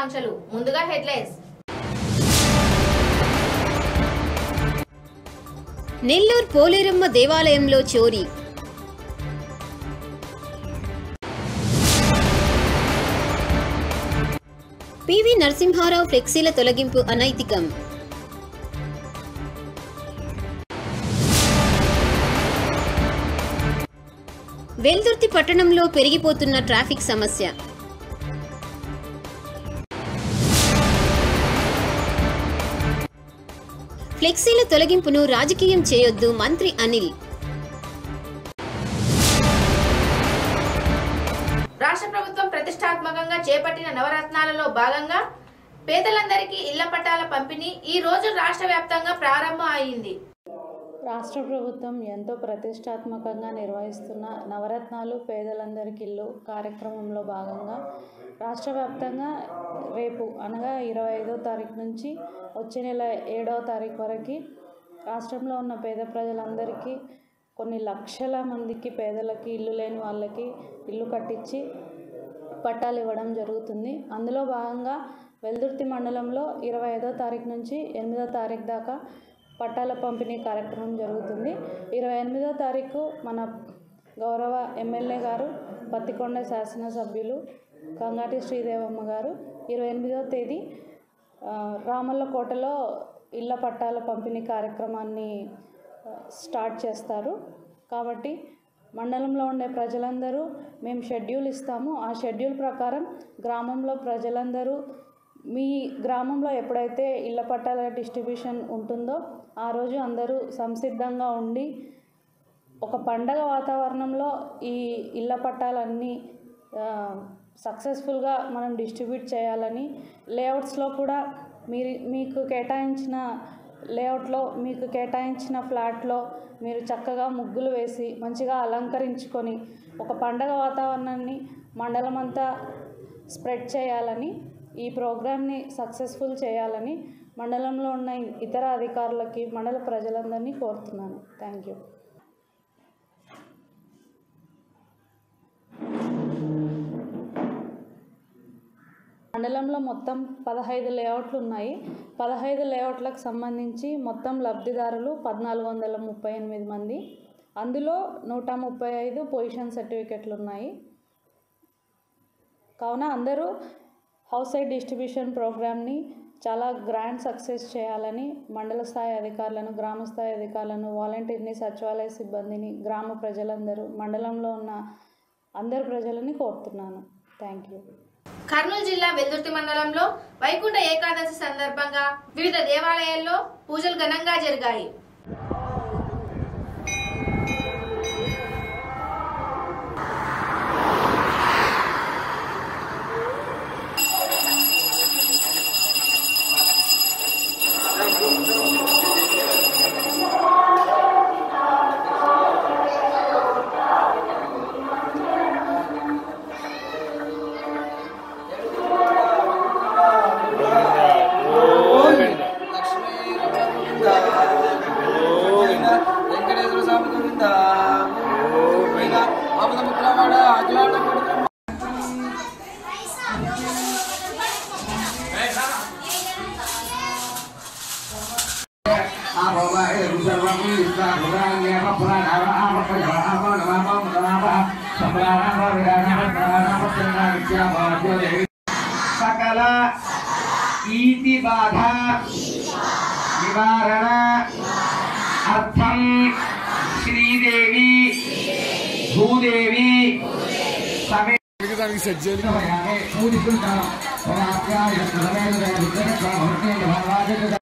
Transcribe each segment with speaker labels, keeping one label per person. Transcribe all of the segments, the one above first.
Speaker 1: శుభాకాంక్షలు ముందుగా హెడ్లైన్స్.
Speaker 2: నెల్లూరు పోలేరమ్మ దేవాలయంలో చోరీ. పివి నరసింహారావు ఫ్లెక్సీల తొలగింపు అనైతికం. వెల్దుర్తి పట్టణంలో పెరిగిపోతున్న ట్రాఫిక్ సమస్య. ఫ్లెక్సీల తొలగింపును రాజకీయం చేయొద్దు మంత్రి అనిల్.
Speaker 1: రాష్ట్ర ప్రభుత్వం ప్రతిష్టాత్మకంగా చేపట్టిన నవరత్నాలలో భాగంగా పేదలందరికీ ఇళ్ళ పట్టాల పంపిణీ ఈ రోజు రాష్ట్ర వ్యాప్తంగా ప్రారంభం అయింది.
Speaker 3: రాష్ట్ర ప్రభుత్వం ఎంతో ప్రతిష్టాత్మకంగా నిర్వహిస్తున్న నవరత్నాలు పేదలందరికీ ఇల్లు కార్యక్రమంలో భాగంగా రాష్ట్ర వ్యాప్తంగా రేపు అనగా ఇరవై ఐదో తారీఖు నుంచి వచ్చే నెల ఏడవ తారీఖు వరకు రాష్ట్రంలో ఉన్న పేద ప్రజలందరికీ కొన్ని లక్షల మందికి పేదలకి ఇల్లు లేని వాళ్ళకి ఇల్లు కట్టించి పట్టాలు ఇవ్వడం జరుగుతుంది. అందులో భాగంగా వెల్దుర్తి మండలంలో ఇరవై ఐదో తారీఖు నుంచి ఎనిమిదో తారీఖు దాకా పట్టాల పంపిణీ కార్యక్రమం జరుగుతుంది. ఇరవై ఎనిమిదో తారీఖు మన గౌరవ ఎమ్మెల్యే గారు పత్తికొండ శాసనసభ్యులు కంగాటి శ్రీదేవమ్మ గారు ఇరవై ఎనిమిదో తేదీ రామల్ల రామల్లకోటలో ఇళ్ళ పట్టాల పంపిణీ కార్యక్రమాన్ని స్టార్ట్ చేస్తారు. కాబట్టి మండలంలో ఉండే ప్రజలందరూ మేము షెడ్యూల్ ఇస్తాము. ఆ షెడ్యూల్ ప్రకారం గ్రామంలో ప్రజలందరూ మీ గ్రామంలో ఎప్పుడైతే ఇళ్ళ పట్టాల డిస్ట్రిబ్యూషన్ ఉంటుందో ఆ రోజు అందరూ సంసిద్ధంగా ఉండి ఒక పండగ వాతావరణంలో ఈ ఇళ్ళ పట్టాలన్నీ సక్సెస్ఫుల్గా మనం డిస్ట్రిబ్యూట్ చేయాలని లేఅవుట్స్లో కూడా మీరు మీకు కేటాయించిన లేఅవుట్లో మీకు కేటాయించిన ఫ్లాట్లో మీరు చక్కగా ముగ్గులు వేసి మంచిగా అలంకరించుకొని ఒక పండగ వాతావరణాన్ని మండలం అంతా స్ప్రెడ్ చేయాలని ఈ ప్రోగ్రామ్ని సక్సెస్ఫుల్ చేయాలని మండలంలో ఉన్న ఇతర అధికారులకి మండల ప్రజలందరినీ కోరుతున్నాను. Thank you. మండలంలో మొత్తం పదహైదు లేఅవుట్లు ఉన్నాయి. పదహైదు లేఅవుట్లకు సంబంధించి మొత్తం లబ్ధిదారులు పద్నాలుగు వందల ముప్పై ఎనిమిది మంది. అందులో నూట ముప్పై ఐదు పొజిషన్ సర్టిఫికెట్లు ఉన్నాయి. కావున అందరూ హౌస్ సైడ్ డిస్ట్రిబ్యూషన్ ప్రోగ్రామ్ని చాలా గ్రాండ్ సక్సెస్ చేయాలని మండల స్థాయి అధికారులను గ్రామ స్థాయి అధికారులను వాలంటీర్ని సచివాలయ సిబ్బందిని గ్రామ ప్రజలందరూ మండలంలో ఉన్న అందరు ప్రజలని కోరుతున్నాను. Thank you.
Speaker 1: కర్నూలు జిల్లా వెల్దుర్తి మండలంలో వైకుంఠ ఏకాదశి సందర్భంగా వివిధ దేవాలయాల్లో పూజలు ఘనంగా జరిగాయి.
Speaker 4: सकल ईति बाधा निवारण अर्थम श्रीदेवी भूदेवी समेत
Speaker 1: सज्जन हाँ। हाँ।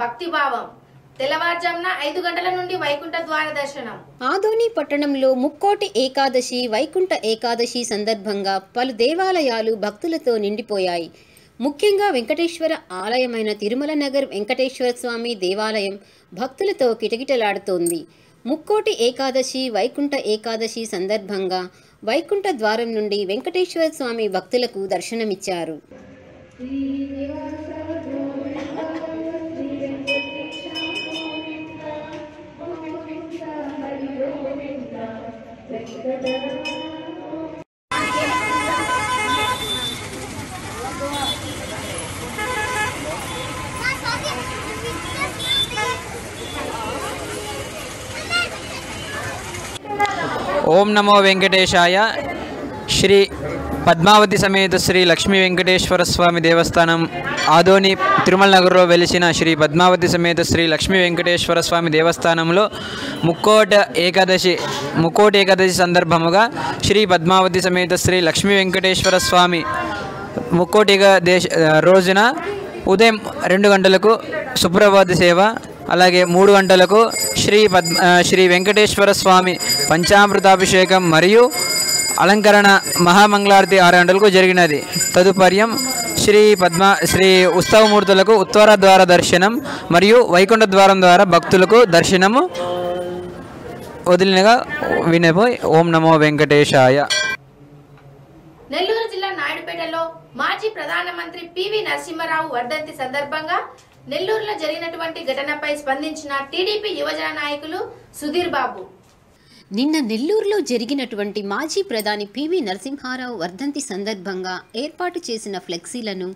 Speaker 1: భక్తి భావం తెల్లవారుజామున ఐదు గంటల నుండి వైకుంఠ ద్వార దర్శనం.
Speaker 2: ఆదోని పట్టణంలో ముక్కోటి ఏకాదశి వైకుంఠ ఏకాదశి సందర్భంగా పలు దేవాలయాలు భక్తులతో నిండిపోయాయి. ముఖ్యంగా వెంకటేశ్వర ఆలయమైన తిరుమల నగర్ వెంకటేశ్వర స్వామి దేవాలయం భక్తులతో కిటకిటలాడుతోంది. ముక్కోటి ఏకాదశి వైకుంఠ ఏకాదశి సందర్భంగా వైకుంఠ ద్వారం నుండి వెంకటేశ్వర స్వామి భక్తులకు దర్శనమిచ్చారు.
Speaker 5: ఓం నమో వెంకటేశాయ శ్రీ పద్మావతి సమేత శ్రీ లక్ష్మీ వెంకటేశ్వర స్వామి దేవస్థానం ఆదోని తిరుమల నగర్లో వెలిసిన శ్రీ పద్మావతి సమేత శ్రీ లక్ష్మీ వెంకటేశ్వర స్వామి దేవస్థానంలో ముక్కోట ఏకాదశి ముక్కోటి ఏకాదశి సందర్భముగా శ్రీ పద్మావతి సమేత శ్రీ లక్ష్మీ వెంకటేశ్వర స్వామి ముక్కోటిగా దేశ రోజున ఉదయం రెండు గంటలకు సుప్రభాత సేవ అలాగే మూడు గంటలకు శ్రీ పద్మ శ్రీ వెంకటేశ్వర స్వామి పంచామృతాభిషేకం మరియు అలంకరణ మహామంగళారతి ఆరు గంటలకు జరిగినది. తదుపర్యం శ్రీ పద్మ శ్రీ ఉత్సవమూర్తులకు ఉత్తర ద్వార దర్శనం మరియు వైకుంఠ ద్వారం ద్వారా భక్తులకు దర్శనము. వదిలినగా వినపోయి ఓం నమో వెంకటేశాయ.
Speaker 1: నెల్లూరు జిల్లా నాయుడుపేటలో మాజీ ప్రధానమంత్రి పివి నరసింహారావు వర్ధంతి సందర్భంగా నెల్లూరులో జరిగినటువంటి ఘటనపై స్పందించిన టీడీపీ యువజన నాయకులు సుధీర్ బాబు.
Speaker 2: నిన్న నెల్లూరులో జరిగినటువంటి మాజీ ప్రధాని పివి నరసింహారావు వర్ధంతి సందర్భంగా ఏర్పాటు చేసిన ఫ్లెక్సీలను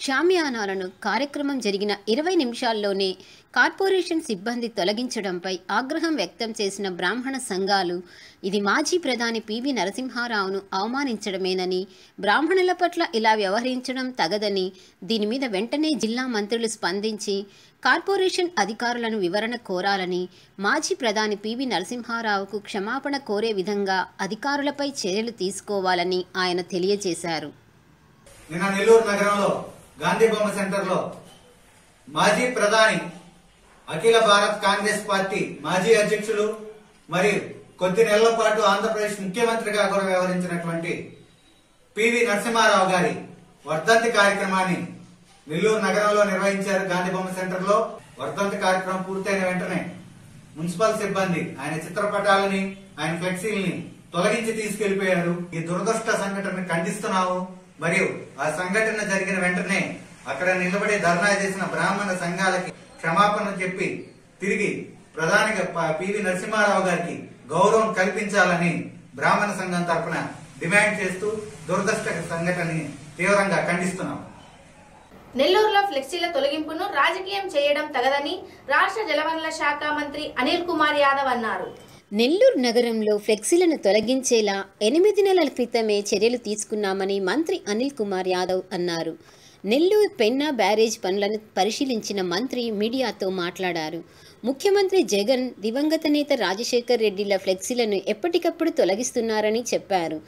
Speaker 2: షామియానాలను కార్యక్రమం జరిగిన ఇరవై నిమిషాల్లోనే కార్పొరేషన్ సిబ్బంది తొలగించడంపై ఆగ్రహం వ్యక్తం చేసిన బ్రాహ్మణ సంఘాలు ఇది మాజీ ప్రధాని పివి నరసింహారావును అవమానించడమేనని బ్రాహ్మణుల పట్ల ఇలా వ్యవహరించడం తగదని దీని మీద వెంటనే జిల్లా మంత్రులు స్పందించి కార్పొరేషన్ అధికారులను వివరణ కోరాలని మాజీ ప్రధాని పివి నరసింహారావుకు క్షమాపణ కోరే విధంగా అధికారులపై చర్యలు తీసుకోవాలని ఆయన తెలియజేశారు.
Speaker 6: నిన్న నెల్లూరు నగరంలో గాంధీ బొమ్మ సెంటర్ మాజీ ప్రధాని అఖిల భారత్ కాంగ్రెస్ పార్టీ మాజీ అధ్యక్షులు మరియు కొద్ది నెలల పాటు ఆంధ్రప్రదేశ్ ముఖ్యమంత్రిగా కూడా వ్యవహరించినటువంటి పివి నరసింహారావు గారి వర్ధంతి కార్యక్రమాన్ని నెల్లూరు నగరంలో నిర్వహించారు గాంధీ బొమ్మ సెంటర్లో వర్ధంత కార్యక్రమం పూర్తయిన వెంటనే మున్సిపల్ సిబ్బంది ఆయన చిత్రపటాలని ఆయన ఫ్లెక్సీల్ని తొలగించి తీసుకెళ్ళిపోయారు. ఈ దురదృష్ట సంఘటనను ఖండిస్తున్నాము. మరియు ఆ సంఘటన జరిగిన వెంటనే అక్కడ నిలబడి ధర్నా చేసిన బ్రాహ్మణ సంఘాలకి క్షమాపణ చెప్పి తిరిగి ప్రధానిగా పివి నరసింహారావు గారికి గౌరవం కల్పించాలని బ్రాహ్మణ సంఘం తరఫున డిమాండ్ చేస్తూ దురదృష్ట సంఘటనని తీవ్రంగా ఖండిస్తున్నాం
Speaker 1: నెల్లూరులో ఫ్లెక్సీల తొలగింపును రాజకీయం చేయడం తగదని రాష్ట్ర జలవనరుల శాఖ మంత్రి అనిల్ కుమార్ యాదవ్ అన్నారు.
Speaker 2: నెల్లూరు నగరంలో ఫ్లెక్సీలను తొలగించేలా ఎనిమిది నెలల క్రితమే చర్యలు తీసుకున్నామని మంత్రి అనిల్ కుమార్ యాదవ్ అన్నారు. నెల్లూరు పెన్నా బ్యారేజ్ పనులను పరిశీలించిన మంత్రి మీడియాతో మాట్లాడారు. ముఖ్యమంత్రి జగన్ దివంగత నేత రాజశేఖర్ రెడ్డిల ఫ్లెక్సీలను ఎప్పటికప్పుడు తొలగిస్తున్నారని చెప్పారు.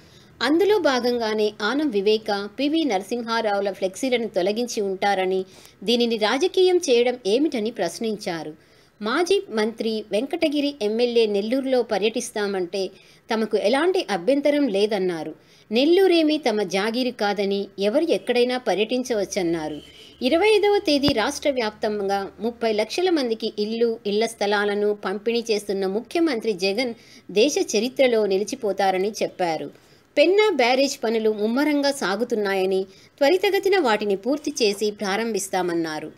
Speaker 2: అందులో భాగంగానే ఆనం వివేక పివి నరసింహారావుల ఫ్లెక్సీలను తొలగించి ఉంటారని దీనిని రాజకీయం చేయడం ఏమిటని ప్రశ్నించారు. మాజీ మంత్రి వెంకటగిరి ఎమ్మెల్యే నెల్లూరులో పర్యటిస్తామంటే తమకు ఎలాంటి అభ్యంతరం లేదన్నారు. నెల్లూరేమీ తమ జాగీరు కాదని ఎవరు ఎక్కడైనా పర్యటించవచ్చన్నారు. ఇరవై ఐదవ తేదీ రాష్ట్ర వ్యాప్తంగా ముప్పై లక్షల మందికి ఇల్లు ఇళ్ళ స్థలాలను పంపిణీ చేస్తున్న ముఖ్యమంత్రి జగన్ దేశ చరిత్రలో నిలిచిపోతారని చెప్పారు. పెన్నా బ్యారేజ్ పనులు ముమ్మరంగా సాగుతున్నాయని త్వరితగతిన వాటిని పూర్తి చేసి ప్రారంభిస్తామన్నారు.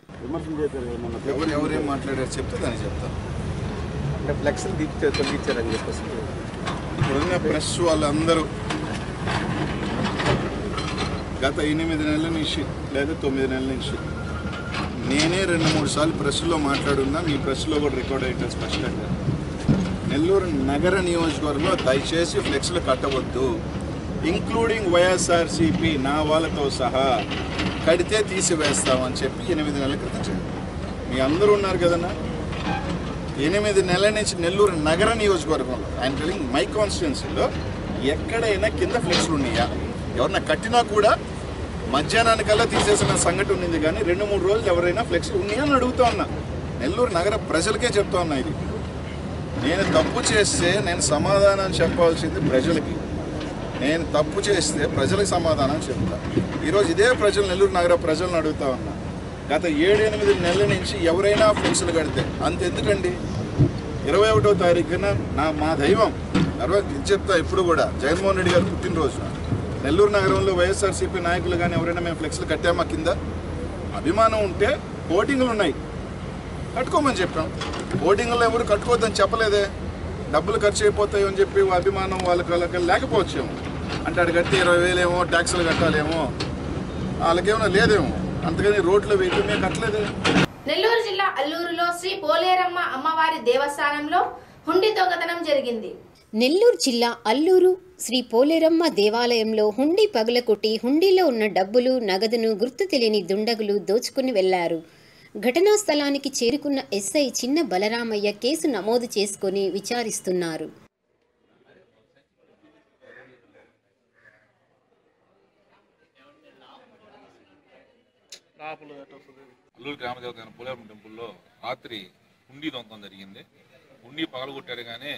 Speaker 7: ఇప్పుడున్న ప్రెస్ వాళ్ళందరూ గత ఎనిమిది నెలల నుంచి లేదా తొమ్మిది నెలల నుంచి నేనే రెండు మూడు సార్లు ప్రెస్లో మాట్లాడున్నా మీ ప్రెస్లో కూడా రికార్డ్ అయితే స్పష్టంగా? నెల్లూరు నగర నియోజకవర్గంలో దయచేసి ఫ్లెక్స్లు కట్టవద్దు. ఇంక్లూడింగ్ వైఎస్ఆర్సీపీ నా వాళ్ళతో సహా కడితే తీసివేస్తామని చెప్పి ఎనిమిది నెలల క్రితం చెప్పాను. మీ అందరూ ఉన్నారు కదన్నా? ఎనిమిది నెలల నుంచి నెల్లూరు నగర నియోజకవర్గంలో ఆయన టెలింగ్ మై కాన్స్టిట్యున్సీలో ఎక్కడైనా కింద ఫ్లెక్స్లు ఉన్నాయా? ఎవరన్నా కట్టినా కూడా మధ్యాహ్నానికల్లా తీసేసిన సంఘటన ఉంది కానీ రెండు మూడు రోజులు ఎవరైనా ఫ్లెక్స్ ఉన్నాయా అని అడుగుతా ఉన్నా. నెల్లూరు నగర ప్రజలకే చెప్తా ఉన్నా ఇది. నేను తప్పు చేస్తే నేను సమాధానం చెప్పాల్సింది ప్రజలకి. నేను తప్పు చేస్తే ప్రజలకు సమాధానం చెప్తా. ఈరోజు ఇదే ప్రజలు నెల్లూరు నగర ప్రజలను అడుగుతా ఉన్నా. గత ఏడెనిమిది నెలల నుంచి ఎవరైనా ఫీజులు కడితే అంత ఎందుకండి? ఇరవై ఒకటో తారీఖున నా మా దైవం తర్వాత ఇది చెప్తా ఇప్పుడు కూడా జగన్మోహన్ రెడ్డి గారు పుట్టినరోజు. నెల్లూరు నగరంలో వైఎస్ఆర్సీపీ నాయకులు కానీ ఎవరైనా మేము ఫ్లెక్స్లు కట్టామా కింద? అభిమానం ఉంటే ఓటింగ్లు ఉన్నాయి. కట్టుకోమని చెప్పాం. ఓటింగ్లో ఎవరు కట్టుకోవద్దని చెప్పలేదే. డబ్బులు ఖర్చు అయిపోతాయి అని చెప్పి అభిమానం వాళ్ళకి వాళ్ళకి లేకపోవచ్చేమో. అంటే అక్కడ కడితే ఇరవై వేలేమో ట్యాక్సులు కట్టాలేమో వాళ్ళకేమో లేదేమో. అంతకని రోడ్లు వెహికల్ మేము కట్టలేదే.
Speaker 1: నెల్లూరు జిల్లా అల్లూరులో శ్రీ పోలేరమ్మ అమ్మవారి దేవస్థానంలో హుండీ దొంగతనం జరిగింది.
Speaker 2: నెల్లూరు జిల్లా అల్లూరు శ్రీ పోలేరమ్మ దేవాలయంలో హుండీ పగలకొట్టి హుండీలో ఉన్న డబ్బులు నగదును గుర్తు తెలియని దుండగులు దోచుకుని వెళ్ళారు. ఘటనా స్థలానికి చేరుకున్న ఎస్ఐ చిన్న బలరామయ్య కేసు నమోదు చేసుకుని విచారిస్తున్నారు.
Speaker 8: అల్లూరు గ్రామదేవత అయిన పోలేరం టెంపుల్లో రాత్రి హుండీ దొంగతనం జరిగింది. హుండీ పగలగొట్టారు కానీ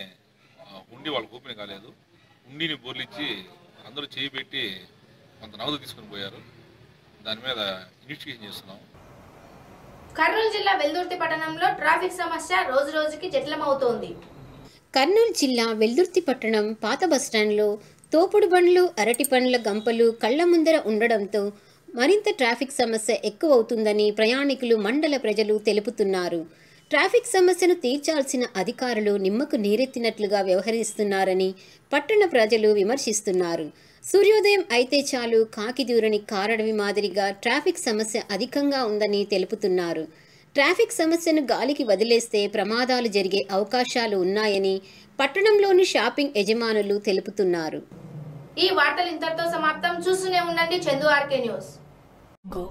Speaker 8: హుండీ వాళ్ళకి ఓపెన్ కాలేదు. హుండీని బోర్లిచ్చి అందరూ చేయి పెట్టి కొంత నగదు తీసుకుని పోయారు. దాని మీద ఇన్వెస్టిగేషన్ చేస్తున్నాం.
Speaker 1: కర్నూలు జిల్లా వెల్దుర్తి పట్టణంలో ట్రాఫిక్ సమస్య రోజు రోజుకి జటిలమవుతోంది
Speaker 2: కర్నూలు జిల్లా వెల్దుర్తి పట్టణం పాత బస్టాండ్లో తోపుడు బండ్లు అరటి పండ్ల గంపలు కళ్ళ ముందర ఉండడంతో మరింత ట్రాఫిక్ సమస్య ఎక్కువవుతుందని ప్రయాణికులు మండల ప్రజలు తెలుపుతున్నారు. ట్రాఫిక్ సమస్యను తీర్చాల్సిన అధికారులు నిమ్మకు నీరెత్తినట్లుగా వ్యవహరిస్తున్నారని పట్టణ ప్రజలు విమర్శిస్తున్నారు. సూర్యోదయం అయితే చాలు కాకిదూరని కారడవి మాదిరిగా ట్రాఫిక్ సమస్య అధికంగా ఉందని తెలుపుతున్నారు. ట్రాఫిక్ సమస్యను గాలికి వదిలేస్తే ప్రమాదాలు జరిగే అవకాశాలు ఉన్నాయని పట్టణంలోని షాపింగ్ యజమానులు తెలుపుతున్నారు.
Speaker 1: ఈ వార్తలు ఇంతటితో సమాప్తం. చూస్తూనే ఉండండి చందు ఆర్కే న్యూస్.
Speaker 9: Go.